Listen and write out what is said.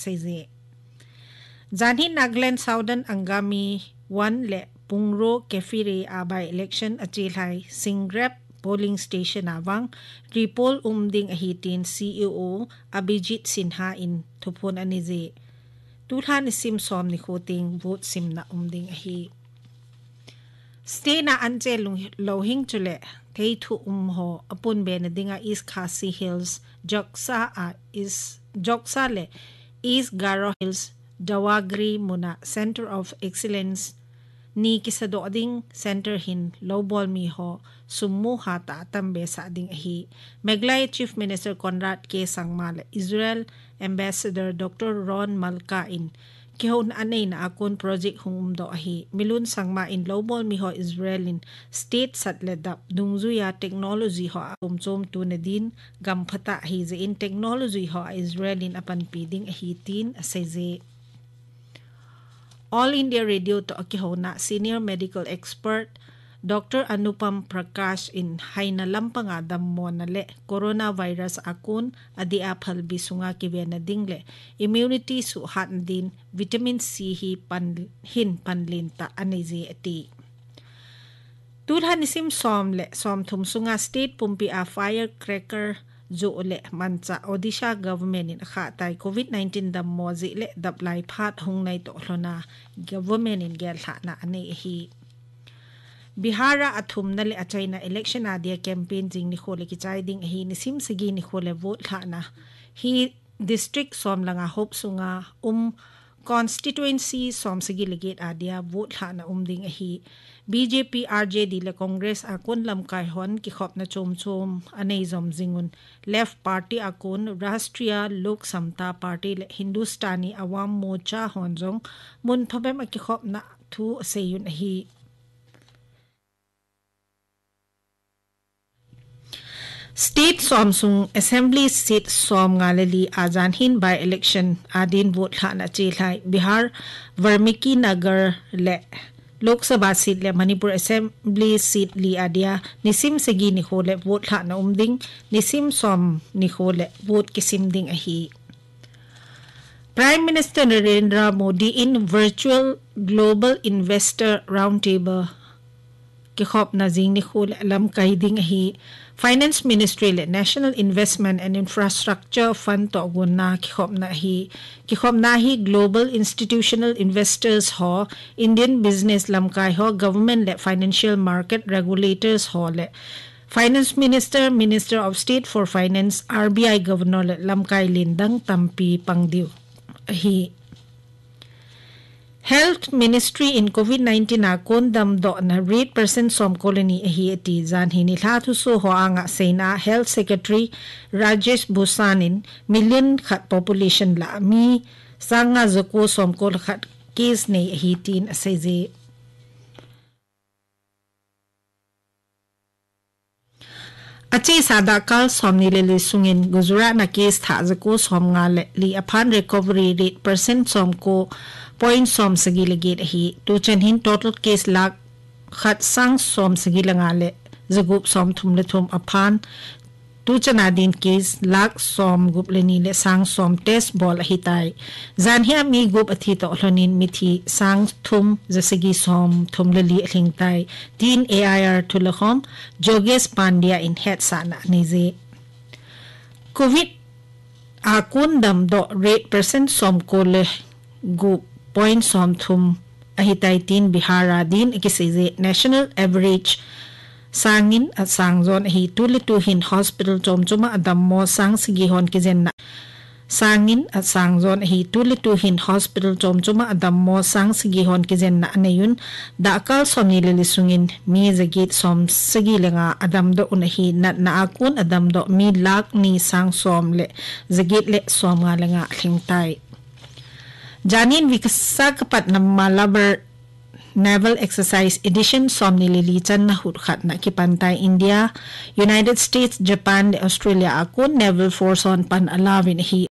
Sizi. Jani Nagland Southern Angami Wan le Pungro Kefiri abai election acil hai Singrep polling station awang Ripol Umding Ahitin CEO Abijit Sinha in Tupun Anizi. Tulhan sim som ni khoting vote sim na umding ahi. Stay na anje lohing chule thei thu um ho apun be na dinga east khasi hills joksa a is joksa le east garo hills dawagri muna center of excellence ni kisadoding centerhin lowball miho sumuha ta tambe sa ading ahi. Meglay chief minister Conrad K. Sangmal Israel ambassador Dr Ron Malkain. Kihon anay na akon project humdo ahi. Milun sangma in lowball miho Israelin state satledap dungzuya technology ho umchom tunedin gamphata hi ze in technology ho Israelin apan piding ahitin asayze. All India Radio to akihona senior medical expert Dr. Anupam Prakash in haina lampanga dammo na le coronavirus akun adi aphal bisunga kibe na dingle immunity su hat din vitamin C hi pan hin panlin ta anizi ati Tudhan isim som le som sunga state pumpi a firecracker zo le mancha odisha government in kha tai covid 19 da mozi le dap lai phat hung nai to hlona government in gel tha na ane hi. Bihara athum na le achaina election adia campaign jing ni khole ki chai ding hi nisim sigi ni khole vote tha na. Hi district som langa hope sunga um constituency som sigi legate adia vote tha na um ding hi BJP RJD le Congress akun lam kai hon ki khop na chom chom anei zom zingun left party akun Rashtriya Lok Samta party le Hindustani Awam Mocha hon jong mun thobem ki khop na thu seyun hi State Somsung Assembly seat Som Ngalali Azan Hin by election Adin vote hana chilhai Bihar Varmiki Nagar le Lok Sabha seat le Manipur Assembly seat li adia nisim segi ni khole vote tha na umding nisim som ni khole vote kisim ding ahi Prime Minister Narendra Modi in virtual global के खौफ नजीन खुल अलम कैदिंग ही finance ministry ले national investment and infrastructure fund तो गुना के खौफ ना ही के खौफ ना ही ग्लोबल इंस्टीट्यूशनल इन्वेस्टर्स हो इंडियन बिज़नेस लमकाय हो गवर्नमेंट ले फाइनेंशियल मार्केट रेगुलेटर्स हो ले finance minister minister of state for finance R B I governor लमकाई लिंदंग तमपी पंगदीव ही Health Ministry in COVID-19 na kon dam do na rate percent som colony hi eti zan hi ni tha thu so ho anga seina Health Secretary Rajesh Bhusanin million khat population la mi sanga zako som kol khat case nei hi tin asaize achi sada kal somni le le sungin gujarat na case tha zako som nga le li aphan recovery rate percent som ko point som sagi lagi hi tu chen hin total case lak khat sang som sagi langa le zagup som thum le thum aphan tu chana din case lak som gup le ni le sang som test bol hi tai zan hi mi gup athi to hlonin mi thi sang thum jasagi som thum le li hling tai tin air tu le khom jogesh pandya in head sana ni ze covid akun dam do rate percent som ko le gup point som thum ahitai tin bihara din ikisize national average sangin at sangzon hi tuli tu hin hospital chom chuma adam mo sang sigi hon kizen na sangin at sangzon hi tuli tu hin hospital chom chuma adam mo sang sigi hon kizen na anayun da akal somni lili sungin mi zagit som sigi lenga adam do unahi na na akun adam do mi lak ni sang som le zagit le som nga lenga thingtai Janin Visakhapatnam na Malabar Naval Exercise Edition som nililitan na hurkat na kipantay India, United States, Japan, Australia. Ako Naval Force on pan alawin hi